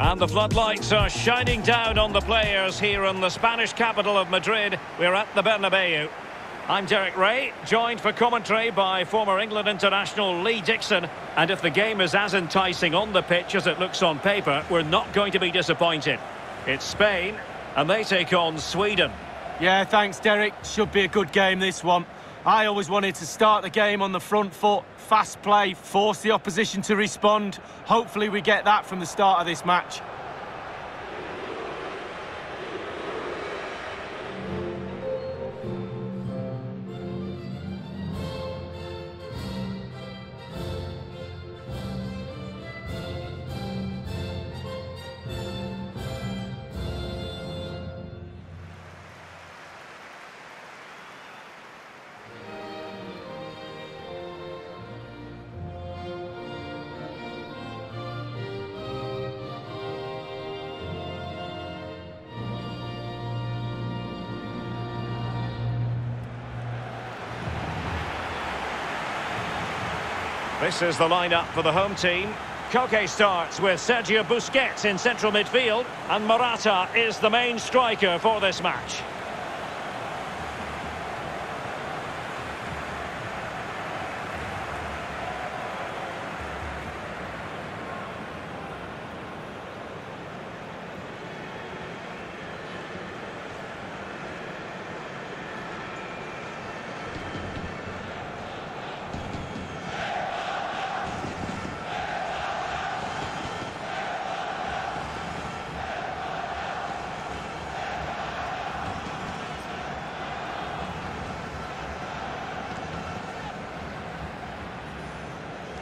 And the floodlights are shining down on the players here in the Spanish capital of Madrid. We're at the Bernabeu. I'm Derek Ray, joined for commentary by former England international Lee Dixon. And if the game is as enticing on the pitch as it looks on paper, we're not going to be disappointed. It's Spain, and they take on Sweden. Yeah, thanks, Derek. Should be a good game, this one. I always wanted to start the game on the front foot, fast play, force the opposition to respond. Hopefully we get that from the start of this match. This is the lineup for the home team. Koke starts with Sergio Busquets in central midfield, and Morata is the main striker for this match.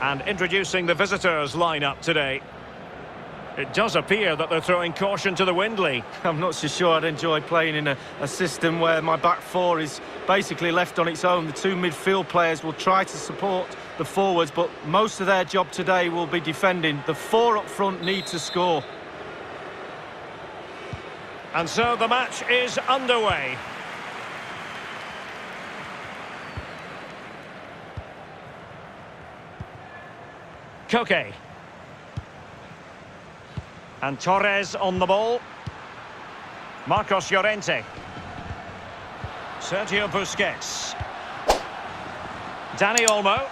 And introducing the visitors lineup today. It does appear that they're throwing caution to the wind, Lee. I'm not so sure I'd enjoy playing in a, a, system where my back four is basically left on its own. The two midfield players will try to support the forwards, but most of their job today will be defending. The four up front need to score. And so the match is underway. Koke. And Torres on the ball. Marcos Llorente. Sergio Busquets. Dani Olmo.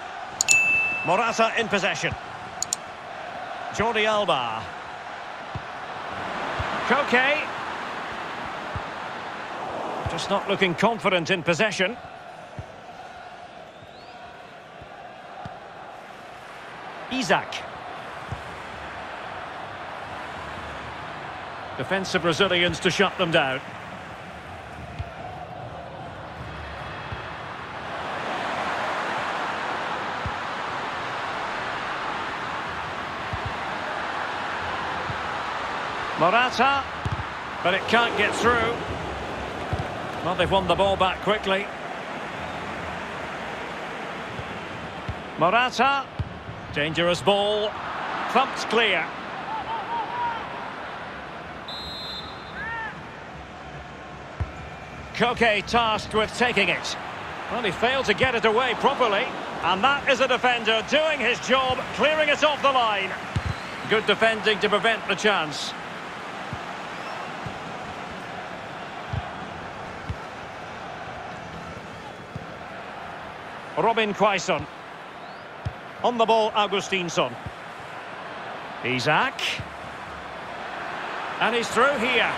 Morata in possession. Jordi Alba. Koke. Just not looking confident in possession. Isak. Defensive Brazilians to shut them down. Morata, but it can't get through. Well, they've won the ball back quickly. Morata. Dangerous ball. Thumped clear. Koke tasked with taking it. Well, he failed to get it away properly. And that is a defender doing his job, clearing it off the line. Good defending to prevent the chance. Robin Quaison. On the ball, Augustinsson. Isak. And he's through here.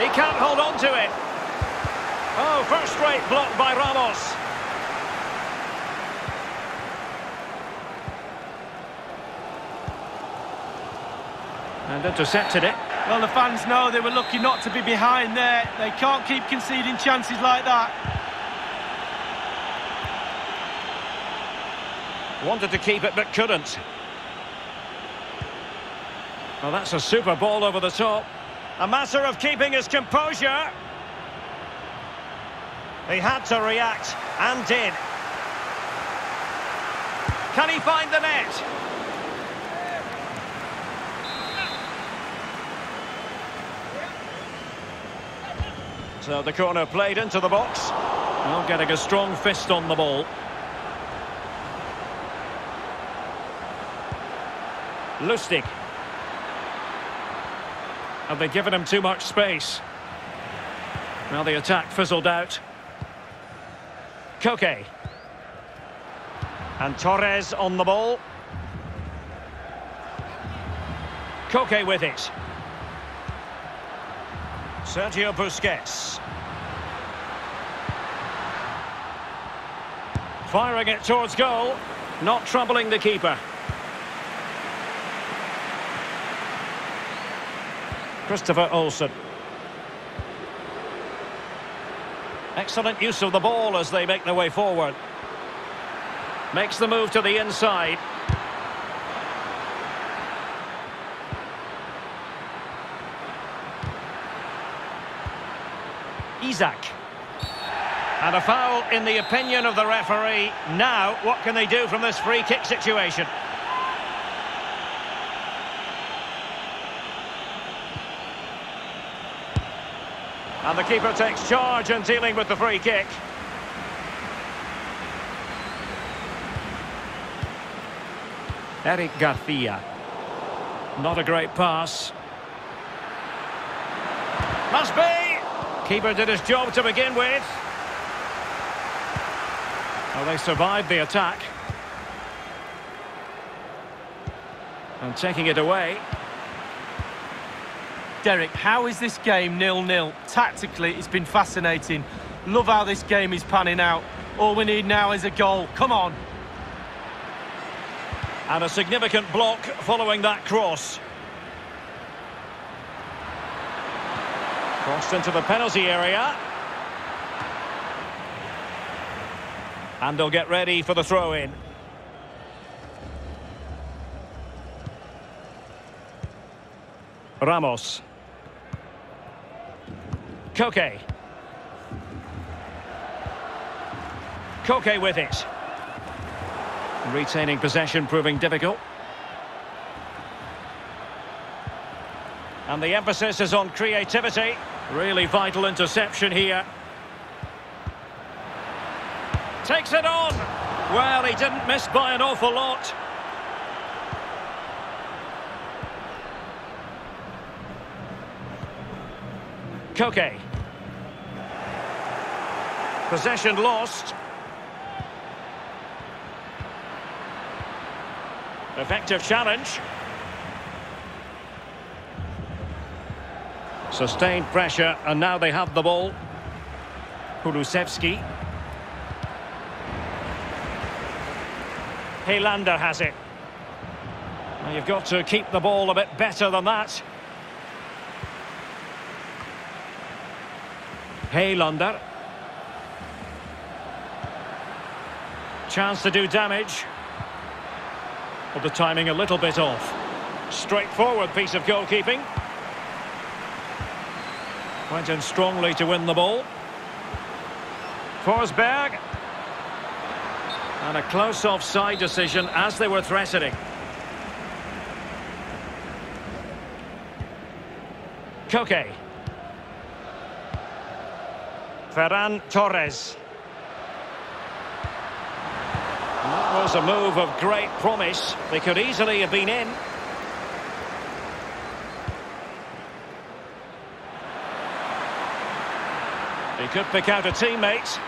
He can't hold on to it. Oh, first rate block by Ramos. And intercepted it. Well, the fans know they were lucky not to be behind there. They can't keep conceding chances like that. Wanted to keep it, but couldn't. Well, that's a super ball over the top. A matter of keeping his composure. He had to react, and did. Can he find the net? So the corner played into the box. Well, getting a strong fist on the ball. Lustig. Have they given him too much space? Well, the attack fizzled out. Koke. And Torres on the ball. Koke with it. Sergio Busquets. Firing it towards goal. Not troubling the keeper. Kristoffer Olsson. Excellent use of the ball as they make their way forward. Makes the move to the inside. Isak. And a foul in the opinion of the referee. Now, what can they do from this free kick situation? And the keeper takes charge in dealing with the free kick. Eric Garcia. Not a great pass. Must be! Keeper did his job to begin with. Well, they survived the attack. And taking it away. Derek, how is this game nil-nil? Tactically, it's been fascinating. Love how this game is panning out. All we need now is a goal. Come on. And a significant block following that cross. Crossed into the penalty area. And they'll get ready for the throw-in. Ramos. Koke. Koke with it. Retaining possession proving difficult. And the emphasis is on creativity. Really vital interception here. Takes it on. Well, he didn't miss by an awful lot. Koke. Possession lost. Effective challenge. Sustained pressure, and now they have the ball. Kulusevski. Helander has it. Well, you've got to keep the ball a bit better than that. Helander. Chance to do damage. But the timing a little bit off. Straightforward piece of goalkeeping. Went in strongly to win the ball. Forsberg. And a close offside decision as they were threatening. Koke. Ferran Torres. And that was a move of great promise. They could easily have been in. He could pick out a teammate.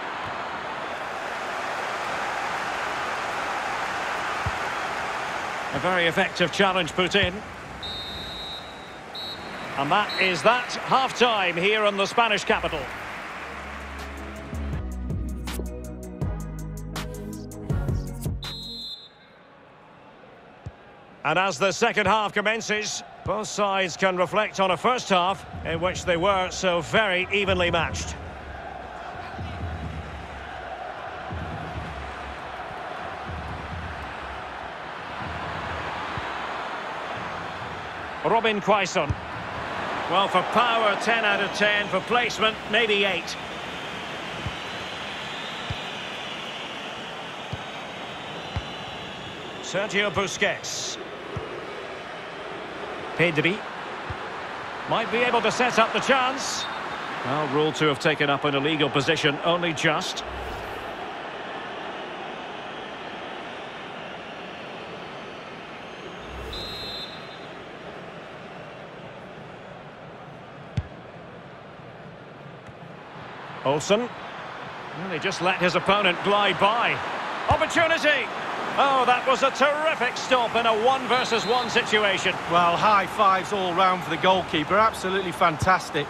A very effective challenge put in. And that is that half-time here in the Spanish capital. And as the second half commences, both sides can reflect on a first half in which they were so very evenly matched. Robin Quaison. Well, for power, 10 out of 10. For placement, maybe 8. Sergio Busquets. Pedri. Might be able to set up the chance. Well, two: to have taken up an illegal position only just. Olsen. Well, he just let his opponent glide by. Opportunity! Oh, that was a terrific stop in a one versus one situation. Well, high fives all round for the goalkeeper. Absolutely fantastic.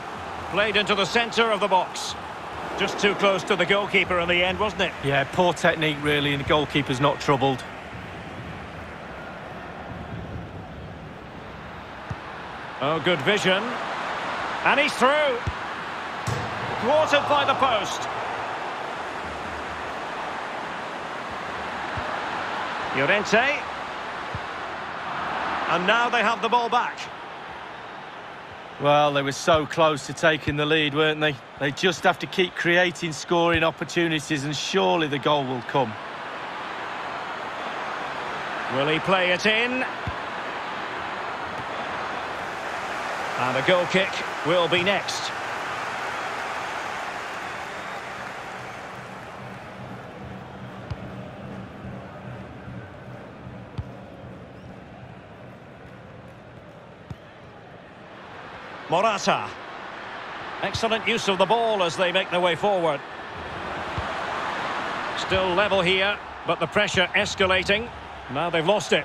Played into the centre of the box. Just too close to the goalkeeper in the end, wasn't it? Yeah, poor technique really, and the goalkeeper's not troubled. Oh, good vision. And he's through. Thwarted by the post. Llorente. And now they have the ball back. Well, they were so close to taking the lead, weren't they? They just have to keep creating scoring opportunities and surely the goal will come. Will he play it in? And a goal kick will be next. Morata. Excellent use of the ball as they make their way forward. Still level here, but the pressure escalating. Now they've lost it.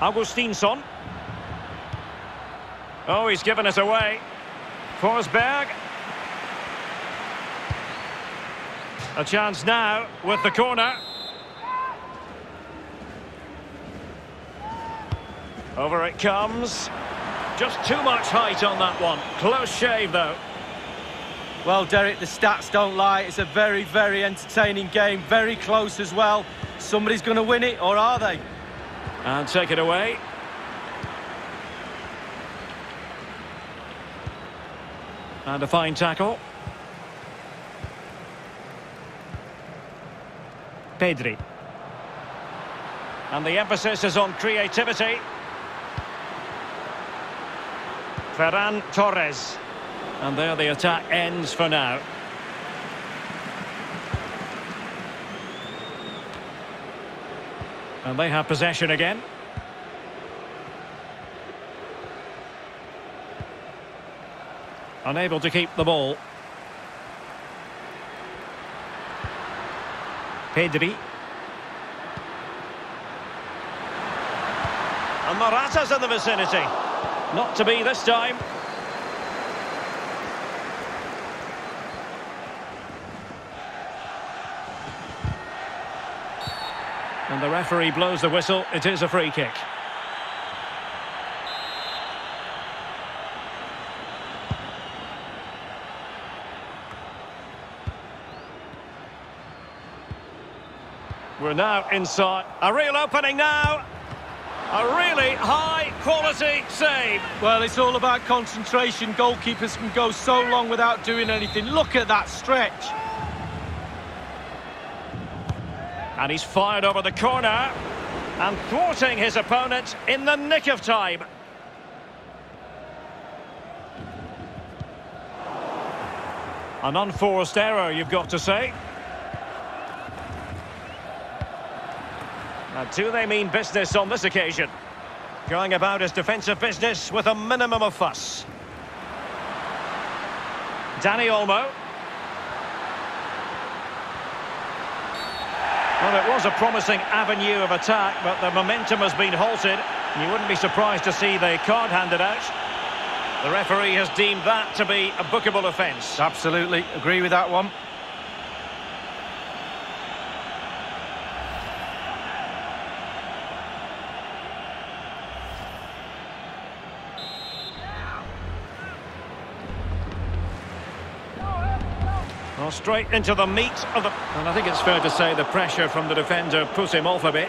Augustinsson. Oh, he's given us away. Forsberg. A chance now with the corner. Over it comes. Just too much height on that one. Close shave, though. Well, Derek, the stats don't lie. It's a very, very entertaining game. Very close as well. Somebody's going to win it, or are they? And take it away. And a fine tackle. Pedri. And the emphasis is on creativity. Ferran Torres. And there the attack ends for now. And they have possession again. Unable to keep the ball. Pedri. And Morata's in the vicinity. Not to be this time. And the referee blows the whistle. It is a free kick. We're now inside. A real opening now. A really high quality save. Well, it's all about concentration. Goalkeepers can go so long without doing anything. Look at that stretch. And he's fired over the corner. And thwarting his opponent in the nick of time. An unforced error, you've got to say. Now, do they mean business on this occasion? Going about his defensive business with a minimum of fuss. Dani Olmo. Well, it was a promising avenue of attack, but the momentum has been halted. You wouldn't be surprised to see the card handed out. The referee has deemed that to be a bookable offence. Absolutely, agree with that one. Straight into the meat of the... And I think it's fair to say the pressure from the defender put him off a bit.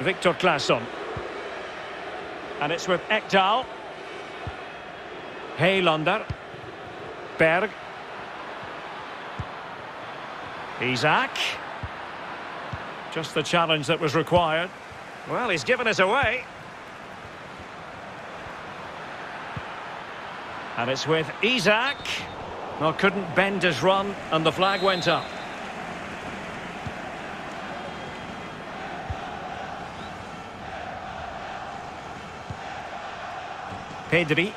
Victor Claesson. And it's with Ekdal. Helander. Berg. Isak. Just the challenge that was required. Well, he's given us away. And it's with Isak. Well, couldn't bend his run, and the flag went up. Pedri.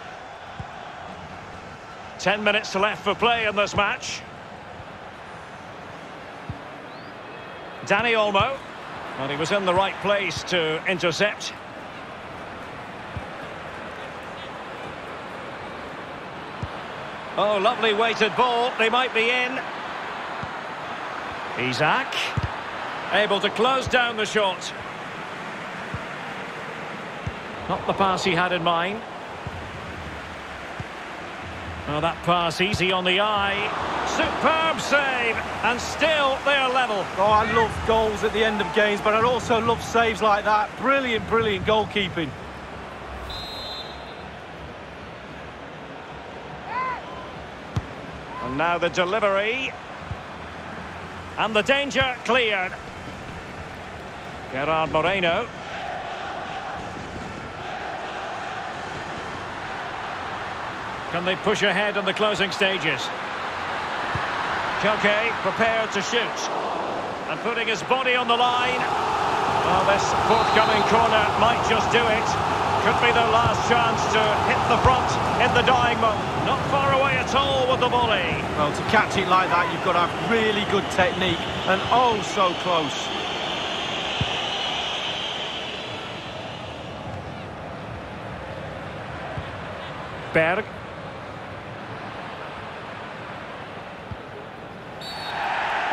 Ten minutes left for play in this match. Dani Olmo. Well, he was in the right place to intercept. Oh, lovely weighted ball. They might be in. Isak. Able to close down the shot. Not the pass he had in mind. That pass easy on the eye. Superb save. And still they're level. Oh, I love goals at the end of games, but I also love saves like that. Brilliant, brilliant goalkeeping. And now the delivery. And the danger cleared. Gerard Moreno. Can they push ahead in the closing stages? Koke prepared to shoot. And putting his body on the line. Well, this forthcoming corner might just do it. Could be their last chance to hit the front in the dying moment. Not far away at all with the volley. Well, to catch it like that, you've got to have really good technique. And oh, so close. Berg.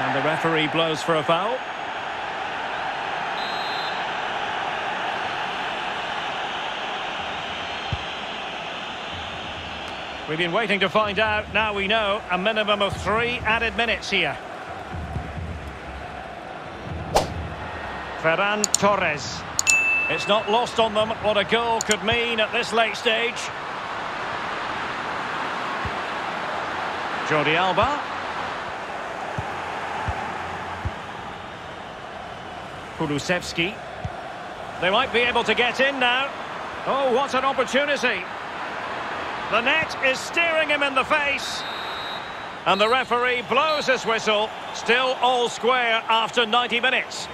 And the referee blows for a foul. We've been waiting to find out. Now we know a minimum of three added minutes here. Ferran Torres. It's not lost on them what a goal could mean at this late stage. Jordi Alba. Kulusevski. They might be able to get in now. Oh, what an opportunity. The net is staring him in the face. And the referee blows his whistle. Still all square after 90 minutes.